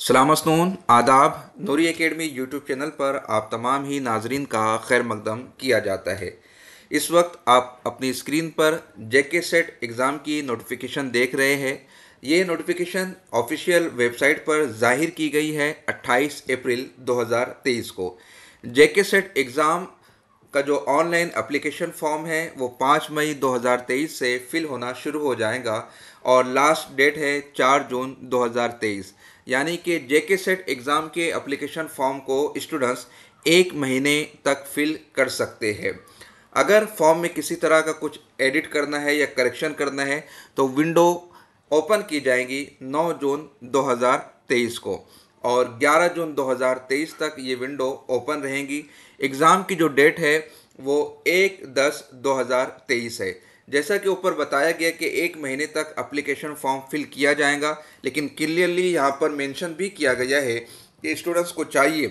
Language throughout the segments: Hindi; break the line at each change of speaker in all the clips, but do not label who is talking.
सलामसनून आदाब, नूरी एकेडमी यूट्यूब चैनल पर आप तमाम ही नाजरीन का खैर मकदम किया जाता है। इस वक्त आप अपनी स्क्रीन पर जेके सेट एग्ज़ाम की नोटिफिकेशन देख रहे हैं। ये नोटिफिकेशन ऑफिशियल वेबसाइट पर ज़ाहिर की गई है 28 अप्रैल 2023 को। जेके सेट एग्ज़ाम का जो ऑनलाइन एप्लीकेशन फॉर्म है, वो 5 मई 2023 से फिल होना शुरू हो जाएगा और लास्ट डेट है 4 जून 2023 यानी कि जेके सेट एग्ज़ाम के एप्लीकेशन फॉर्म को स्टूडेंट्स एक महीने तक फिल कर सकते हैं। अगर फॉर्म में किसी तरह का कुछ एडिट करना है या करेक्शन करना है तो विंडो ओपन की जाएगी 9 जून 2023 को। और 11 जून 2023 तक ये विंडो ओपन रहेंगी। एग्ज़ाम की जो डेट है, वो एक दस 2023 है। जैसा कि ऊपर बताया गया कि एक महीने तक अप्लीकेशन फॉर्म फिल किया जाएगा, लेकिन क्लियरली यहाँ पर मेंशन भी किया गया है कि स्टूडेंट्स को चाहिए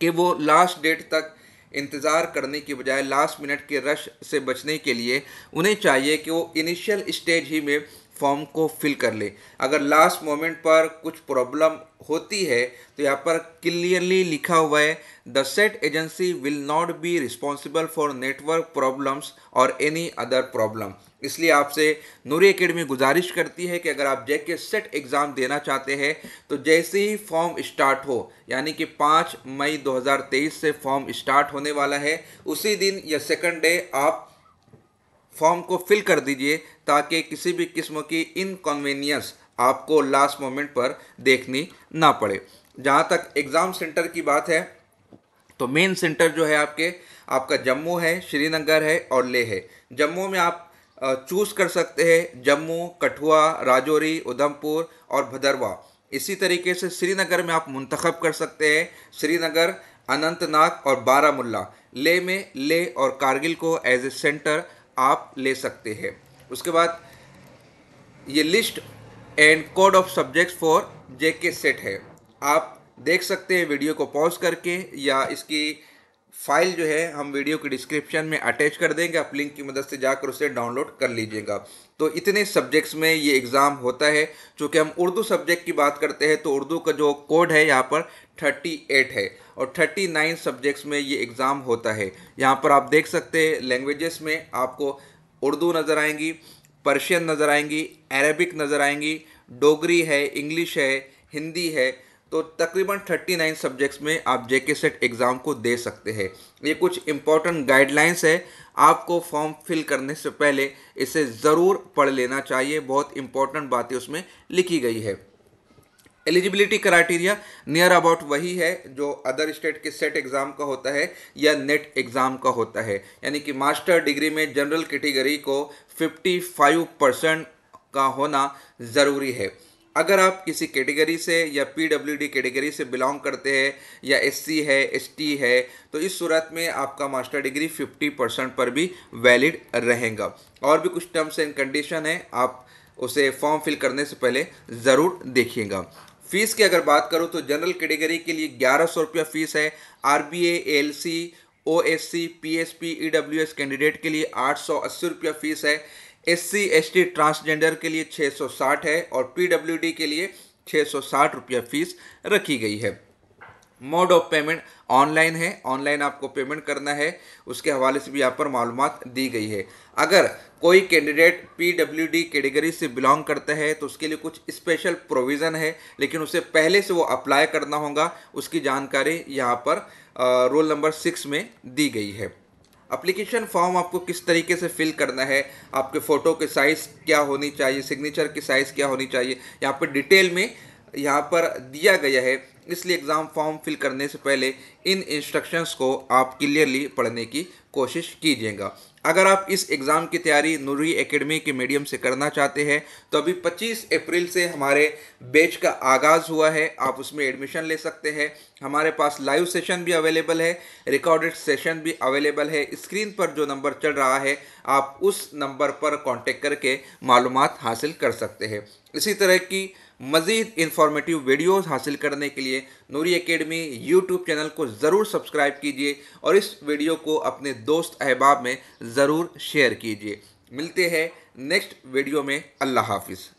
कि वो लास्ट डेट तक इंतज़ार करने की बजाय लास्ट मिनट के रश से बचने के लिए उन्हें चाहिए कि वो इनिशियल स्टेज ही में फॉर्म को फिल कर ले। अगर लास्ट मोमेंट पर कुछ प्रॉब्लम होती है तो यहाँ पर क्लियरली लिखा हुआ है the SET agency will not be responsible for network problems और एनी अदर प्रॉब्लम इसलिए आपसे नूरी एकेडमी गुजारिश करती है कि अगर आप जे के सेट एग्ज़ाम देना चाहते हैं तो जैसे ही फॉर्म स्टार्ट हो, यानी कि 5 मई 2023 से फॉर्म स्टार्ट होने वाला है, उसी दिन या सेकंड डे आप फॉर्म को फिल कर दीजिए ताकि किसी भी किस्म की इनकन्वीनियंस आपको लास्ट मोमेंट पर देखनी ना पड़े। जहाँ तक एग्ज़ाम सेंटर की बात है तो मेन सेंटर जो है आपके, आपका जम्मू है, श्रीनगर है और लेह है। जम्मू में आप चूज़ कर सकते हैं जम्मू, कठुआ, राजौरी, उधमपुर और भदरवा। इसी तरीके से श्रीनगर में आप मुंतखब कर सकते हैं। श्रीनगर, अनंतनाग और बारामुल्ला। ले में ले और कारगिल को एज ए सेंटर आप ले सकते हैं। उसके बाद ये list and code of subjects for JK SET है। आप देख सकते हैं वीडियो को पॉज करके या इसकी फ़ाइल जो है, हम वीडियो के डिस्क्रिप्शन में अटैच कर देंगे। आप लिंक की मदद से जाकर उसे डाउनलोड कर लीजिएगा। तो इतने सब्जेक्ट्स में ये एग्ज़ाम होता है। चूँकि हम उर्दू सब्जेक्ट की बात करते हैं तो उर्दू का जो कोड है, यहाँ पर 38 है। और 39 सब्जेक्ट्स में ये एग्ज़ाम होता है। यहाँ पर आप देख सकते हैं लैंग्वेजेस में आपको उर्दू नज़र आएँगी पर्शियन नज़र आएँगी अरबिक नज़र आएँगी डोगरी है इंग्लिश है हिंदी है तो तकरीबन 39 सब्जेक्ट्स में आप जेके सेट एग्ज़ाम को दे सकते हैं। ये कुछ इंपॉर्टेंट गाइडलाइंस है। आपको फॉर्म फिल करने से पहले इसे ज़रूर पढ़ लेना चाहिए। बहुत इंपॉर्टेंट बातें उसमें लिखी गई है। एलिजिबिलिटी क्राइटेरिया नियर अबाउट वही है जो अदर स्टेट के सेट एग्ज़ाम का होता है या नेट एग्ज़ाम का होता है। यानी कि मास्टर डिग्री में जनरल कैटेगरी को 55 परसेंट का होना ज़रूरी है। अगर आप किसी कैटेगरी से या पीडब्ल्यूडी कैटेगरी से बिलोंग करते हैं, या एससी है एसटी है तो इस सूरत में आपका मास्टर डिग्री 50 परसेंट पर भी वैलिड रहेगा। और भी कुछ टर्म्स एंड कंडीशन है, आप उसे फॉर्म फिल करने से पहले ज़रूर देखिएगा। फ़ीस की अगर बात करूँ तो जनरल कैटेगरी के लिए ग्यारह सौ रुपया फ़ीस है। R B L C O S C P S P E W S candidate के लिए आठ सौ अस्सी रुपया फ़ीस है। S C S T transgender के लिए छः सौ साठ है और पी डब्ल्यू डी के लिए छः सौ साठ रुपया फ़ीस रखी गई है। मोड ऑफ़ पेमेंट ऑनलाइन है। ऑनलाइन आपको पेमेंट करना है। उसके हवाले से भी यहाँ पर मालूम दी गई है। अगर कोई candidate P W D category से बिलोंग करता है तो उसके लिए कुछ स्पेशल प्रोविज़न है, लेकिन उसे पहले से वो अप्लाई करना होगा, उसकी जानकारी यहाँ पर रोल नंबर सिक्स में दी गई है। अप्लीकेशन फॉर्म आपको किस तरीके से फिल करना है, आपके फ़ोटो के साइज़ क्या होनी चाहिए सिग्नेचर की साइज़ क्या होनी चाहिए, यहाँ पर डिटेल में यहाँ पर दिया गया है। इसलिए एग्ज़ाम फॉर्म फिल करने से पहले इन इंस्ट्रक्शंस को आप क्लियरली पढ़ने की कोशिश कीजिएगा। अगर आप इस एग्ज़ाम की तैयारी नूरी एकेडमी के मीडियम से करना चाहते हैं तो अभी 25 अप्रैल से हमारे बैच का आगाज़ हुआ है। आप उसमें एडमिशन ले सकते हैं। हमारे पास लाइव सेशन भी अवेलेबल है रिकॉर्डेड सेशन भी अवेलेबल है। स्क्रीन पर जो नंबर चल रहा है, आप उस नंबर पर कॉन्टेक्ट करके मालूम हासिल कर सकते हैं। इसी तरह की मज़ीद इन्फॉर्मेटिव वीडियोज़ हासिल करने के लिए नूरी एकेडमी यूट्यूब चैनल को ज़रूर सब्सक्राइब कीजिए और इस वीडियो को अपने दोस्त अहबाब में ज़रूर शेयर कीजिए। मिलते हैं नेक्स्ट वीडियो में। अल्लाह हाफिज़।